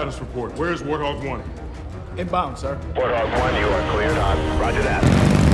status report. Where's Warthog 1? Inbound, sir. Warthog 1, you are cleared on. Roger that.